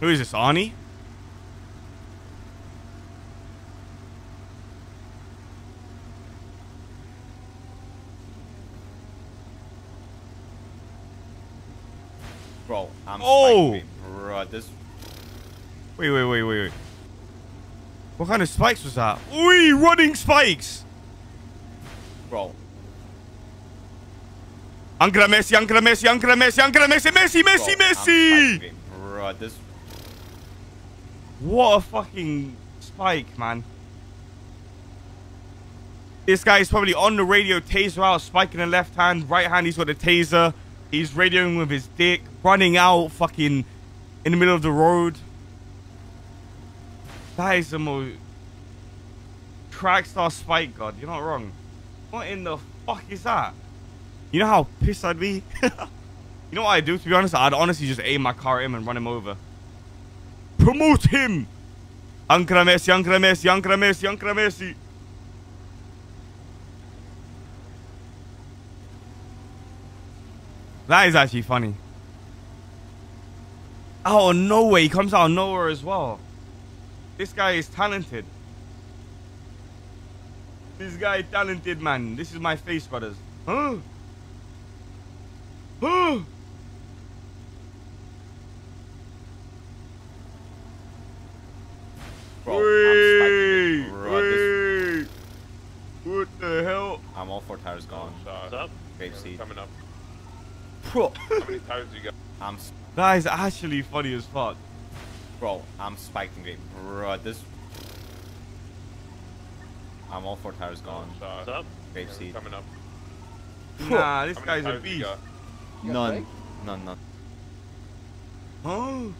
Who is this, Arnie? Bro, I'm Oh! bro. This Wait, wait, wait, wait, wait. What kind of spikes was that? Oi, running spikes! bro. Ankara Messi, ancora Messi, ancora Messi, ancora Messi, Messi, bro, Messi, I'm Messi! spiking, Bro, this What a fucking spike, man. This guy is probably on the radio, taser out, spike in the left hand, right hand, he's got the taser. He's radioing with his dick, running out, fucking in the middle of the road. That is the most track star spike god. You're not wrong. What in the fuck is that? You know how pissed I'd be? you know what I'd do, to be honest? I'd honestly just aim my car at him and run him over. Promote him! Ankara Messi, ancora Messi, ancora Messi, ancora Messi. That is actually funny. Out of nowhere, he comes out of nowhere as well. This guy is talented. This guy talented, man. This is my face, brothers. Huh? Huh? Bro, I'm spiking, Wait, bro. This wait. What the hell? I'm all four tires gone. What's up? Grapeseed. Coming up. Bro, How many tires do you got? I'm that is actually funny as fuck. bro. I'm spiking grape, bro. This I'm all four tires gone. What's up? Grapeseed. Coming up. Nah, this guy's a beast. got? None. None. None. Huh?